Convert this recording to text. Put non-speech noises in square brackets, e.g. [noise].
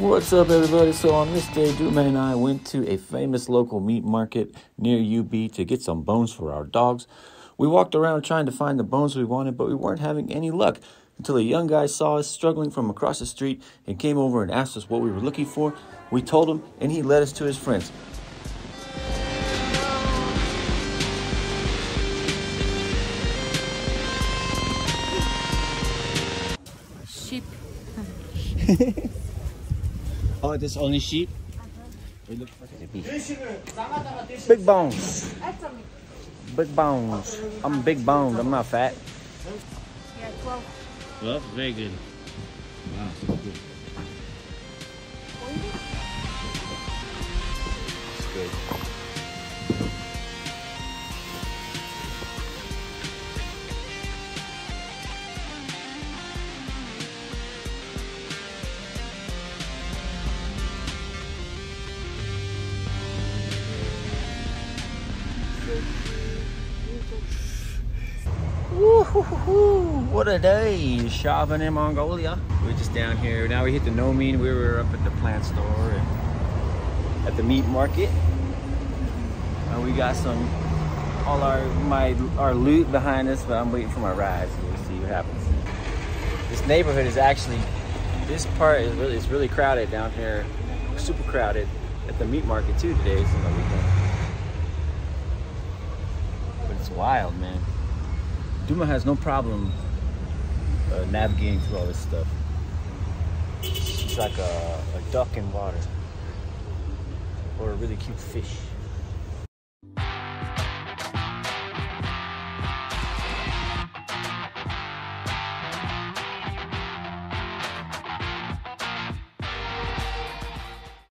What's up, everybody? So, on this day, Duma and I went to a famous local meat market near UB to get some bones for our dogs. We walked around trying to find the bones we wanted, but we weren't having any luck until a young guy saw us struggling from across the street and came over and asked us what we were looking for. We told him, and he led us to his friends. Sheep. [laughs] Oh, this only uh-huh. sheep? Big bones. Big bones. I'm big boned. I'm not fat. Yeah, 12. Well, very good. Wow, so good. What a day shopping in Mongolia. We're just down here. Now we hit the Nomin. We were up at the plant store and at the meat market. And we got some all our my our loot behind us, but I'm waiting for my ride, so we'll see what happens. This neighborhood is actually this part is really it's really crowded down here. Super crowded at the meat market too today, so the weekend. But it's wild, man. Duma has no problem uh, navigating through all this stuff. She's like a, a duck in water. Or a really cute fish.